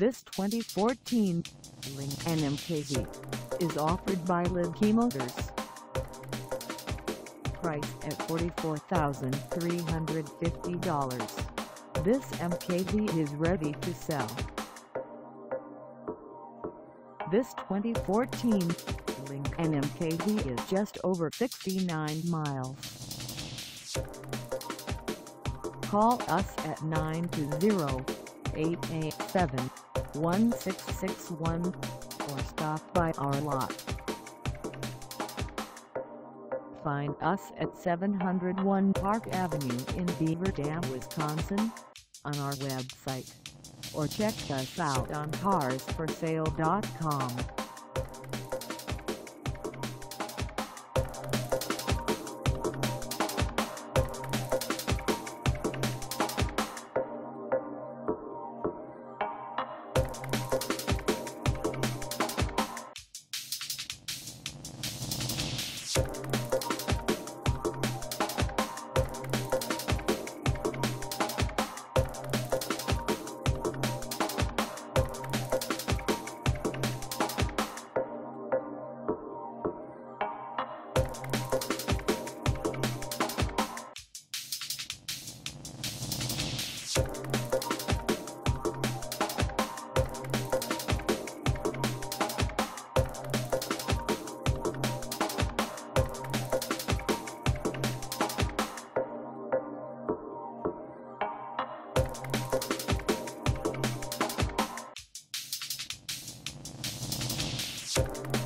This 2014 Lincoln MKZ is offered by Lidtke Motors. Price at $44,350. This MKZ is ready to sell. This 2014 Lincoln MKZ is just over 69 miles. Call us at 920-887-1661 or stop by our lot. Find us at 701 Park Avenue in Beaver Dam, Wisconsin on our website or check us out on carsforsale.com. Thank